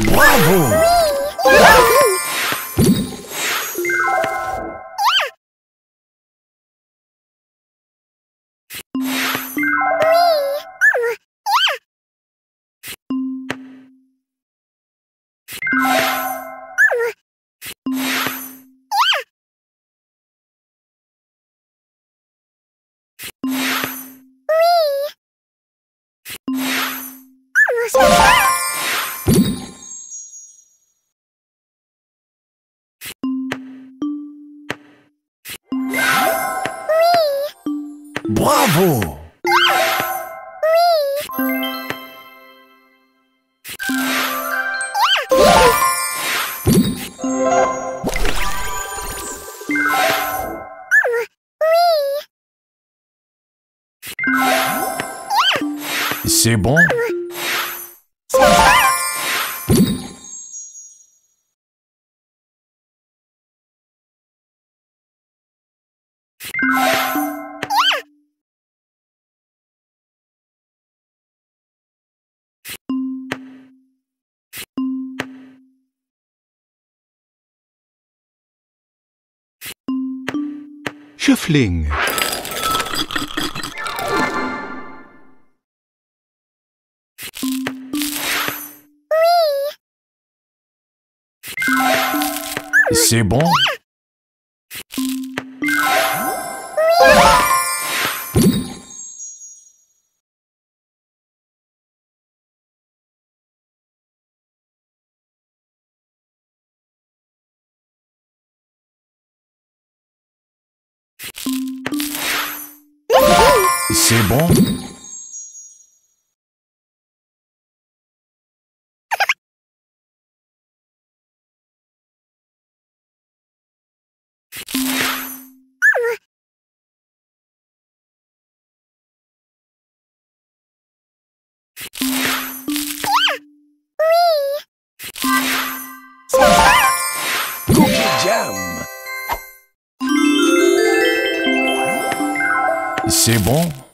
Bravo Bravo. C'est bon Schöffling. C'est bon? C'est bon? C'est bon?